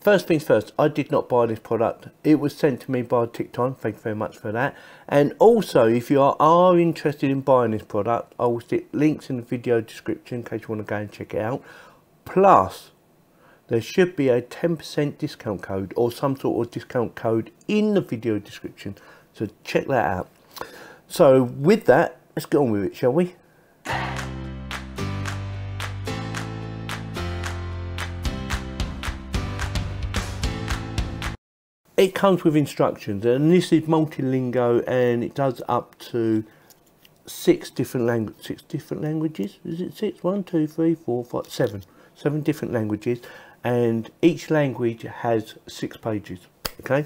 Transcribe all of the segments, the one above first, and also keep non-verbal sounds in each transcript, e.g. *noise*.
first things first, I did not buy this product. It was sent to me by TickTime. Thank you very much for that. And also, if you are, are interested in buying this product, I will stick links in the video description in case you want to go and check it out. Plus, there should be a 10% discount code or some sort of discount code in the video description. So check that out. So with that, let's get on with it, shall we? It comes with instructions and this is multilingo and it does up to six different languages. Six different languages? Is it six? One, two, three, four, five, seven. Seven different languages and each language has six pages. Okay,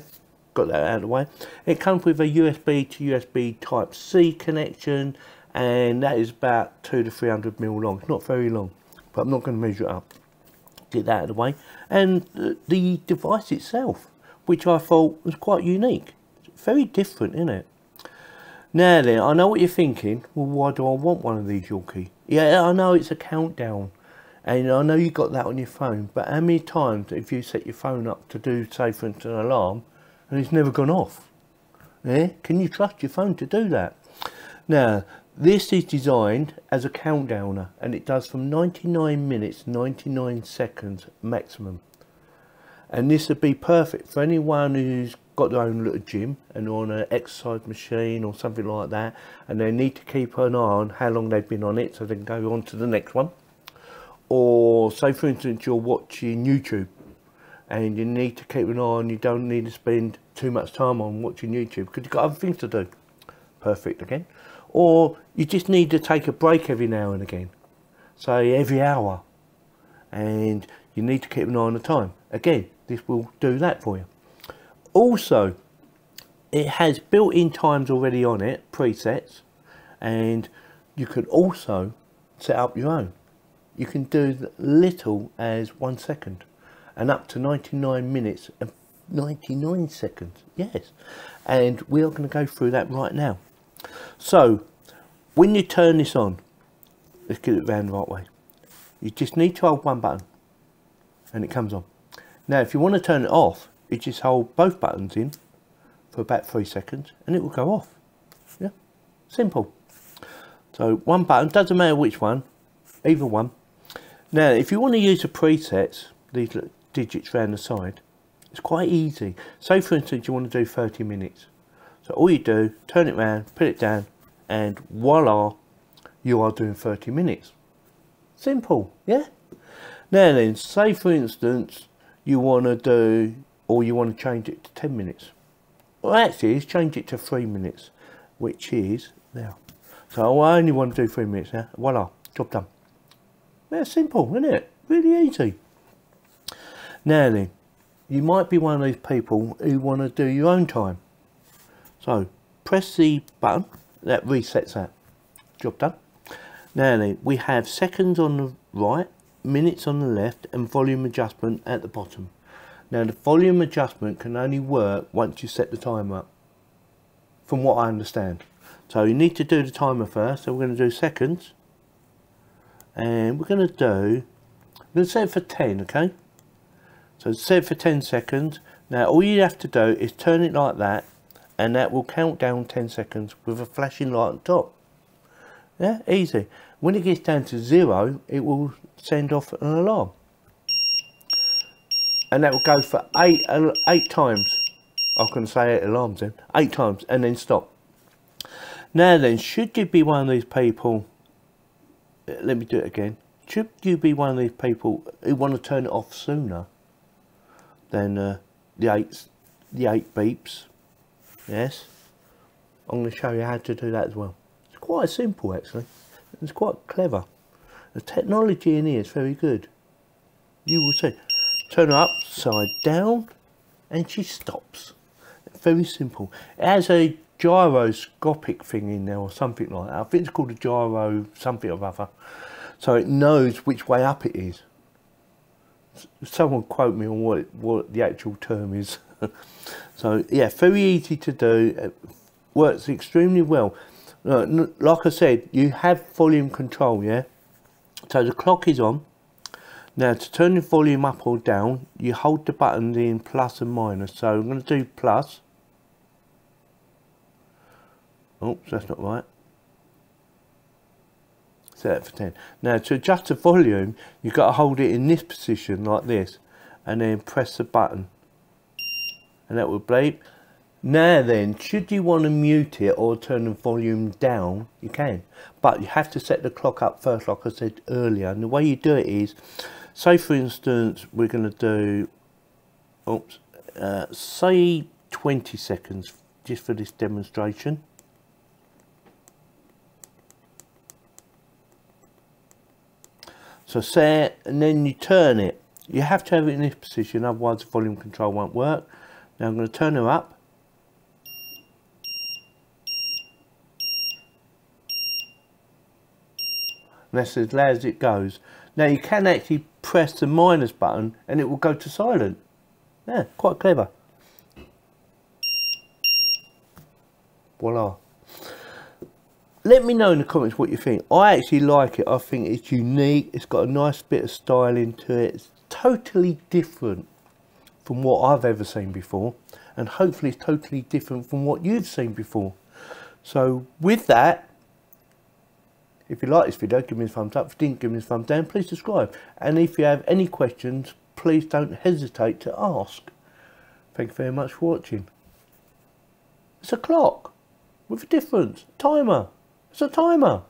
got that out of the way. It comes with a USB to USB Type C connection and that is about two to 300 mil long. It's not very long, but I'm not going to measure it up. Get that out of the way. And the device itself which I thought was quite unique. Very different, isn't it? Now then, I know what you're thinking. Well, why do I want one of these Yorkie? Yeah, I know it's a countdown. And I know you got that on your phone. But how many times have you set your phone up to do, say, for instance, an alarm, and it's never gone off? Yeah? Can you trust your phone to do that? Now, this is designed as a countdowner, and it does from 99 minutes, 99 seconds maximum and this would be perfect for anyone who's got their own little gym and on an exercise machine or something like that and they need to keep an eye on how long they've been on it so they can go on to the next one. Or say for instance you're watching YouTube and you need to keep an eye on you don't need to spend too much time on watching YouTube because you've got other things to do. Perfect again. Or you just need to take a break every now and again say every hour. And you need to keep an eye on the time. Again this will do that for you. Also, it has built-in times already on it, presets, and you can also set up your own. You can do little as one second and up to 99 minutes and 99 seconds, yes. And we are going to go through that right now. So, when you turn this on, let's get it round the right way. You just need to hold one button and it comes on. Now if you want to turn it off, you just hold both buttons in for about three seconds and it will go off. Yeah, simple. So one button, doesn't matter which one, either one. Now if you want to use the presets, these digits around the side, it's quite easy. Say for instance you want to do 30 minutes. So all you do, turn it around, put it down and voila, you are doing 30 minutes. Simple, yeah? Now then, say for instance, you want to do, or you want to change it to 10 minutes. Well, actually, let's change it to three minutes, which is now. So I only want to do three minutes now. Voila, job done. That's simple, isn't it? Really easy. Now then, you might be one of these people who want to do your own time. So press the button that resets that. Job done. Now then, we have seconds on the right minutes on the left and volume adjustment at the bottom. Now the volume adjustment can only work once you set the timer up, from what I understand. So you need to do the timer first, so we're going to do seconds, and we're going to do, we're going to set it for 10, okay? So set it for 10 seconds. Now all you have to do is turn it like that, and that will count down 10 seconds with a flashing light on top. Yeah, easy. When it gets down to zero, it will send off an alarm. And that will go for eight, uh, eight times. I can say eight alarms then. Eight times and then stop. Now then, should you be one of these people, uh, let me do it again. Should you be one of these people who want to turn it off sooner than uh, the eight, the eight beeps? Yes. I'm going to show you how to do that as well. Quite simple actually. It's quite clever. The technology in here is very good. You will see. Turn her upside down and she stops. Very simple. It has a gyroscopic thing in there or something like that. I think it's called a gyro something or other. So it knows which way up it is. Someone quote me on what, it, what the actual term is. *laughs* so yeah, very easy to do. It works extremely well. Like I said, you have volume control, yeah? So the clock is on. Now to turn the volume up or down, you hold the button in plus and minus. So I'm going to do plus. Oops, that's not right. Set it for 10. Now to adjust the volume, you've got to hold it in this position like this and then press the button. And that will bleep. Now then, should you want to mute it or turn the volume down, you can. But you have to set the clock up first, like I said earlier. And the way you do it is, say for instance, we're going to do, oops, uh, say 20 seconds just for this demonstration. So set and then you turn it. You have to have it in this position, otherwise the volume control won't work. Now I'm going to turn her up. And that's as loud as it goes. Now you can actually press the minus button and it will go to silent. Yeah, quite clever. Voila. Let me know in the comments what you think. I actually like it. I think it's unique. It's got a nice bit of styling to it. It's totally different from what I've ever seen before. And hopefully it's totally different from what you've seen before. So with that, if you like this video, give me a thumbs up. If you didn't, give me a thumbs down. Please subscribe. And if you have any questions, please don't hesitate to ask. Thank you very much for watching. It's a clock with a difference. Timer. It's a timer.